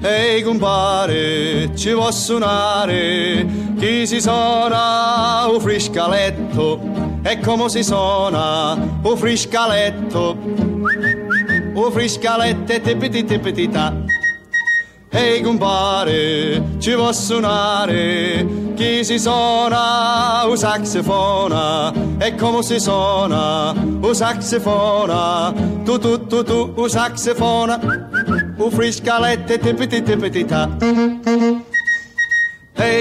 Ehi compare, ci vuoi suonare? Chi si suona un friscaletto? E come si suona un friscaletto? Un friscaletto e tipiti tipiti Ehi compare, ci vuoi suonare? Chi si suona un saxofona? E come si suona un saxofona? Tu tu tu tu un saxofona un friscalette tipiti tipiti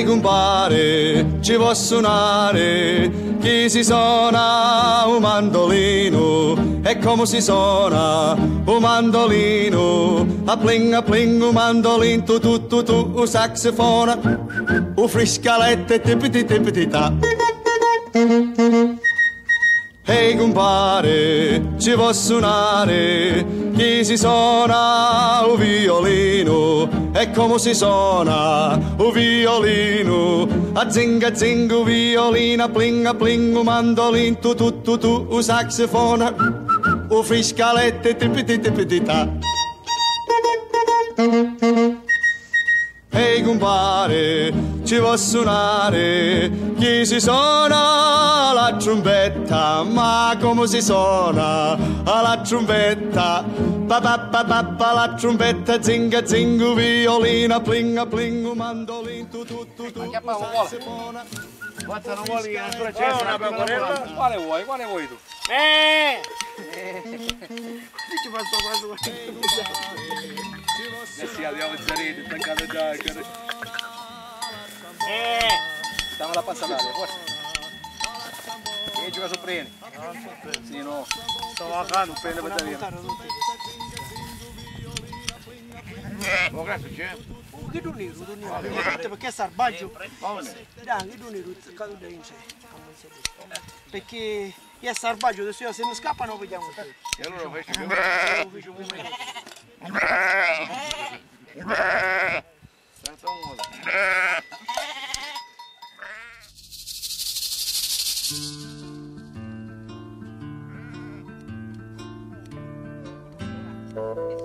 Ehi compare, ci vuoi suonare? Chi si suona un mandolino? E come si suona un mandolino? A pling a pling un mandolino, tu tu tu tu un saxofona, un friscalette tipiti tipiti ta. Ehi compare, ci vuoi suonare? Chi si suona un violino? E come si suona un violino? A zinga zinga un violino, a pling a pling un mandolin, tu tu tu tu un saxofona, un friscalette tipiti tipiti ta. Ehi compare, ci vuoi suonare? Chi si suona la trombetta? Ma come si suona la trombetta? Pa pa pa pa pa la trombetta, zinga zinga, violina, plinga plinga, mandolin, tu tu tu tu. Quanto non vuoi ancora c'è una pecorella? Quale vuoi? Quale vuoi tu? Eh! Dici quanto quanto Eh sì, abbiamo il zarete, attaccato già. É. Eh. Tama na pasada, força. E juga suprene. Sino. Tawakan suprene batalya. Boga suci. Bogi duni rudu ni. Tebe kesar baju. Da, ngi duni rudu kau dah insya. Perché ia sarbaggio adesso io se non scappa non vediamo più. E allora lo faccio più. Sento un modo. Thank you.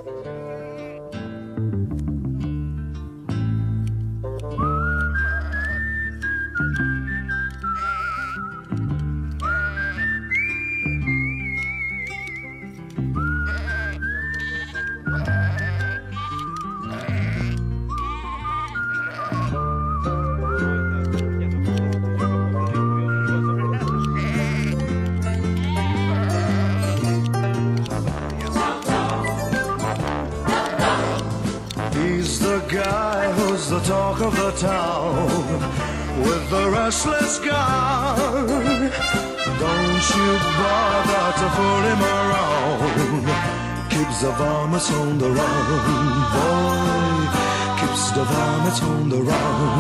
Talk of the town with the restless gun. Don't you bother to fool him around. Keeps the varmints on the run, boy. Keeps the varmints on the run.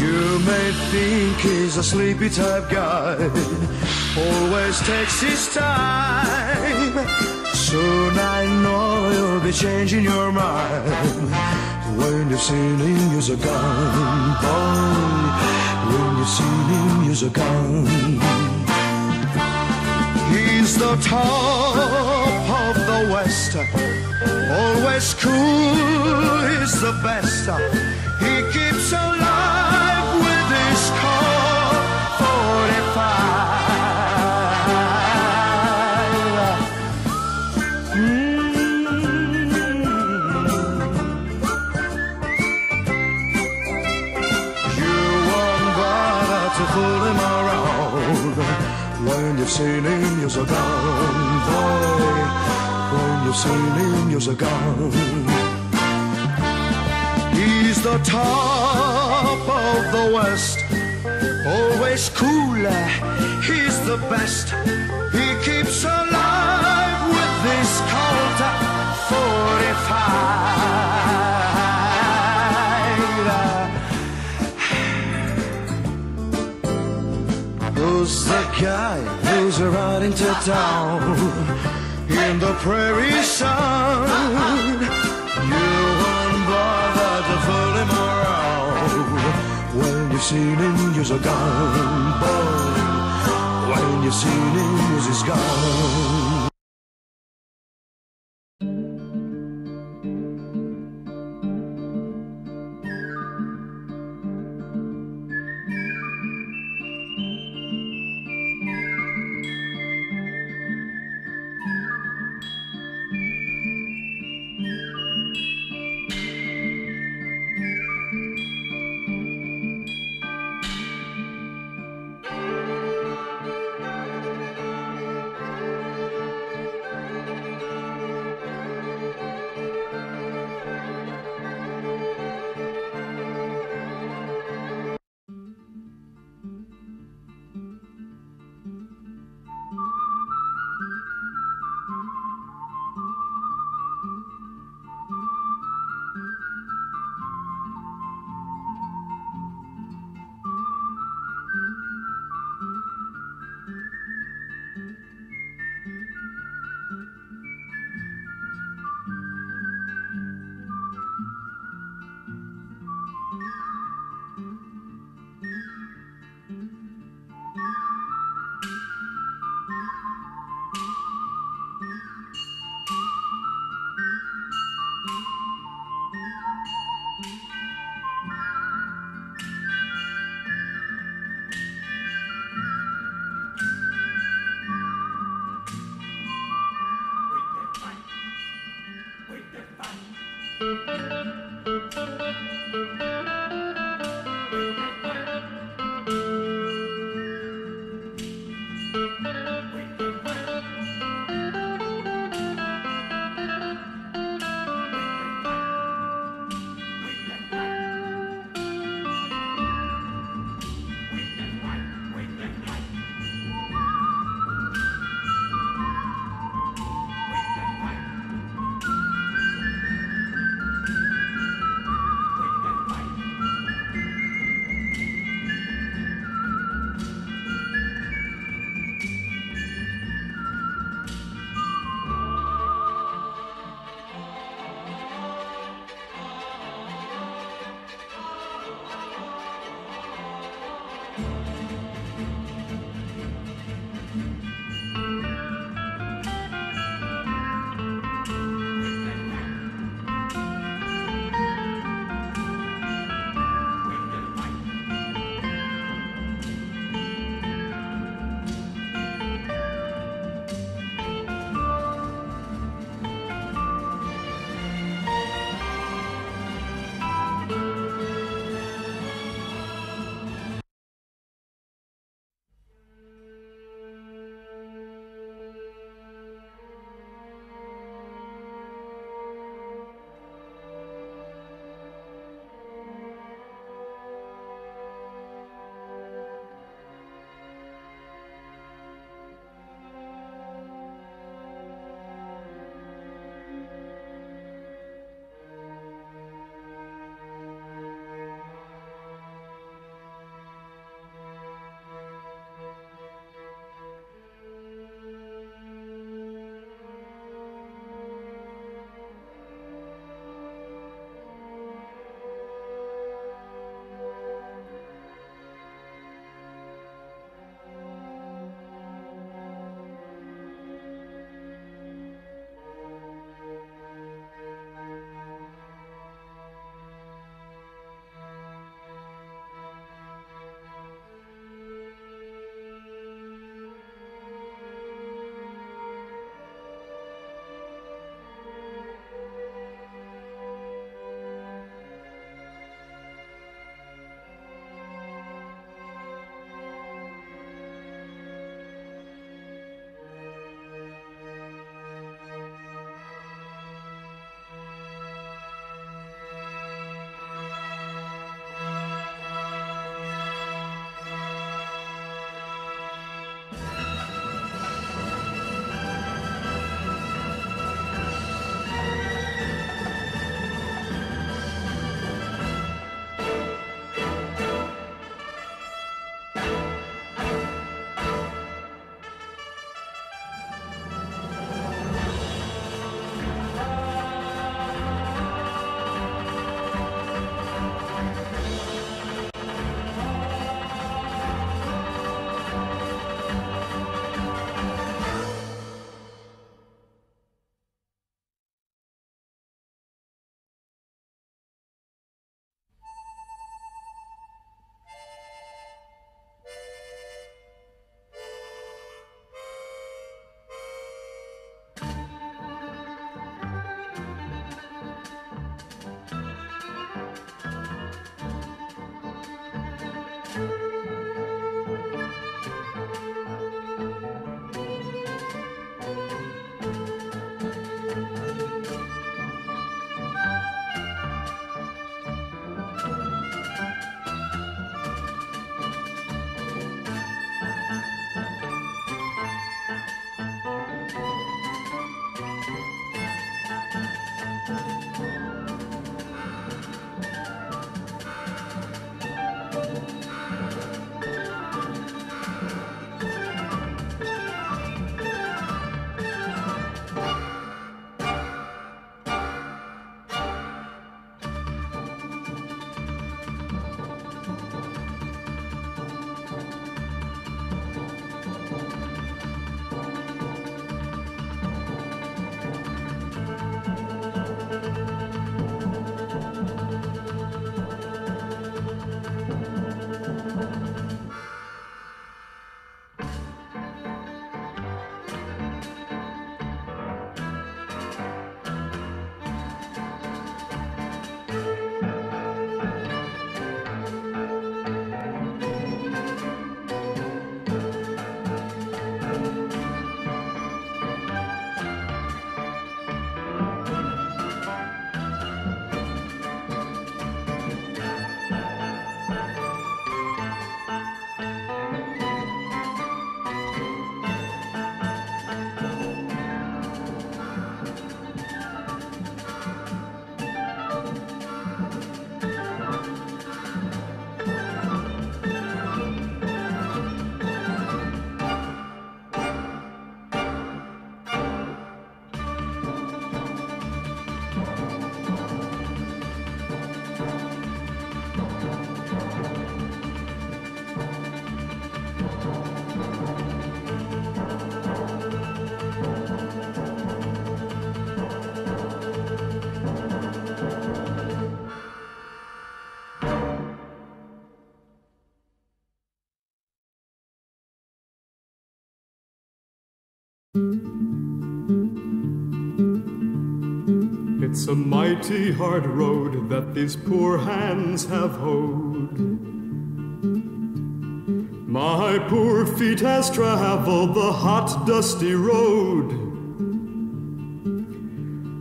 You may think he's a sleepy type guy, always takes his time. Soon I know you'll be changing your mind when you've seen him use a gun, boy. When you've him use a gun. He's the top of the West, always cool, he's the best. When you've seen him use a gun. He's the top of the West, always cooler. He's the best. He keeps alive with this Colt 45. Who's the guy who's riding to town in the prairie sun? You won't bother to fool him around when you've seen him years gone, boy. When you've seen him he's gone. It's a mighty hard road that these poor hands have hoed. My poor feet has traveled the hot, dusty road.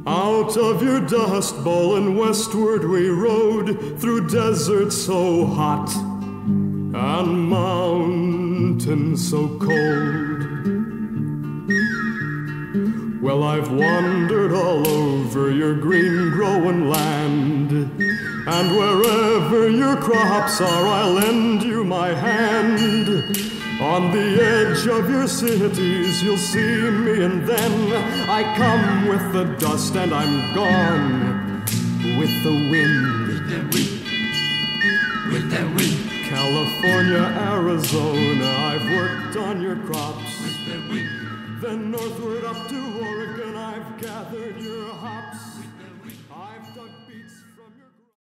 Out of your dust bowl and westward we rode through deserts so hot and mountains so cold. Well, I've wandered all over your green growing land, and wherever your crops are, I'll lend you my hand. On the edge of your cities, you'll see me, and then I come with the dust, and I'm gone with the wind. With the wind. With the wind. California, Arizona, I've worked on your crops. With the wind. Then northward up to gathered your.